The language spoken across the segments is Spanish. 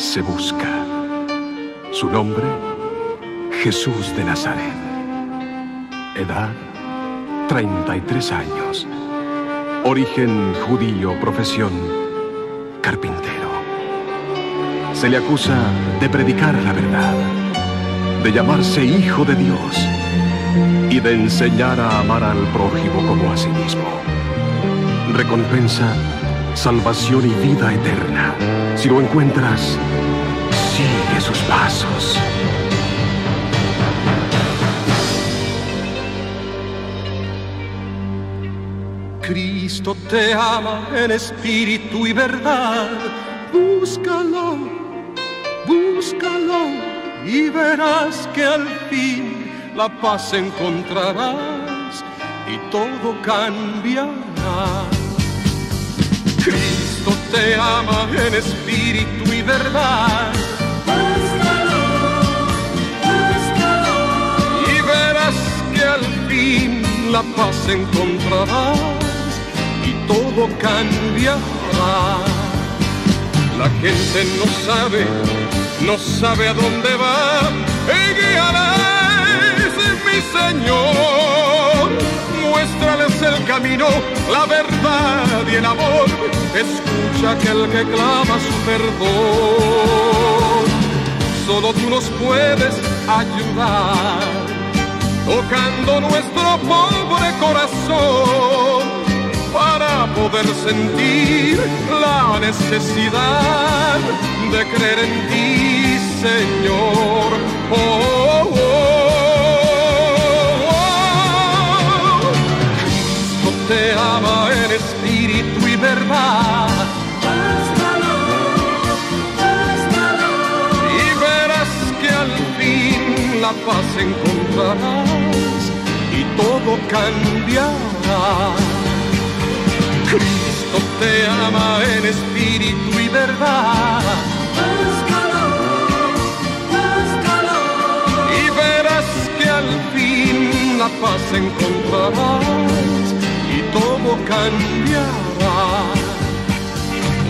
se busca. Su nombre, Jesús de Nazaret. Edad, 33 años. Origen judío, profesión, carpintero. Se le acusa de predicar la verdad, de llamarse hijo de Dios y de enseñar a amar al prójimo como a sí mismo. Recompensa, salvación y vida eterna. Si lo encuentras, sigue sus pasos. Cristo te ama en espíritu y verdad. Búscalo, búscalo y verás que al fin la paz encontrarás y todo cambiará. Cristo te ama en espíritu y verdad. Búscalo, búscalo. Y verás que al fin la paz encontrarás y todo cambiará. La gente no sabe, no sabe a dónde va. Y guiarás, mi Señor. El camino, la verdad y el amor. Escucha aquel que clama su perdón. Solo tú nos puedes ayudar, tocando nuestro pobre corazón para poder sentir la necesidad de creer en ti, Señor. En espíritu y verdad. Y verás que al fin la paz encontrarás y todo cambiará. Cristo te ama en espíritu y verdad. Y verás que al fin la paz encontrarás todo cambiará.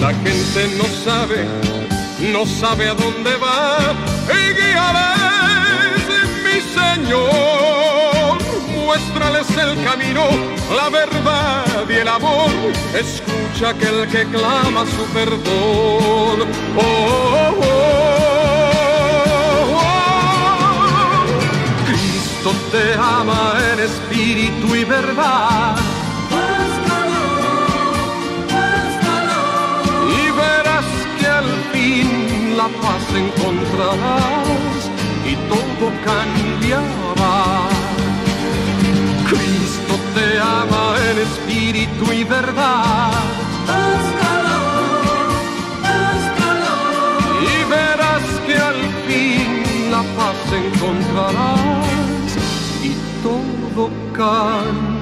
La gente no sabe, no sabe a dónde va. Y guiarás, mi Señor. Muéstrales el camino, la verdad y el amor. Escucha aquel que clama su perdón. Oh, oh, oh, oh. Cristo te ama en espíritu y verdad. Encontrarás y todo cambiará. Cristo te ama en espíritu y verdad. Búscalo, búscalo. Y verás que al fin la paz encontrarás y todo cambiará.